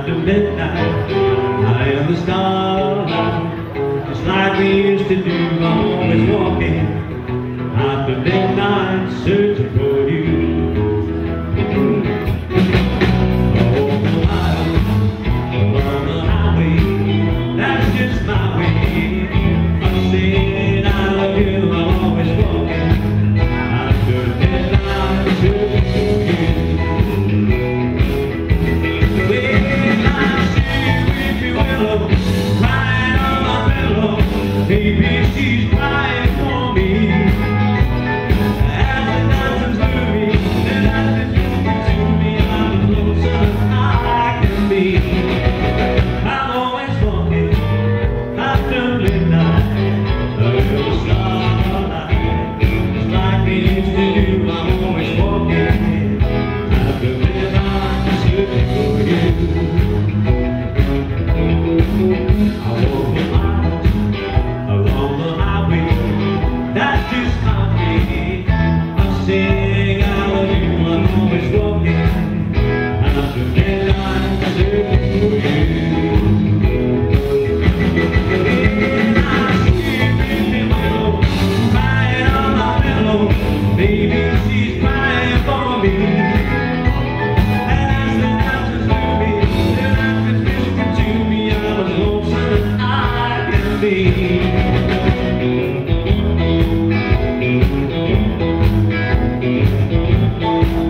after midnight I am the starlight Just like we used to do always was. Thank you.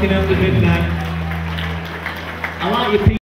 Walking after midnight. I like your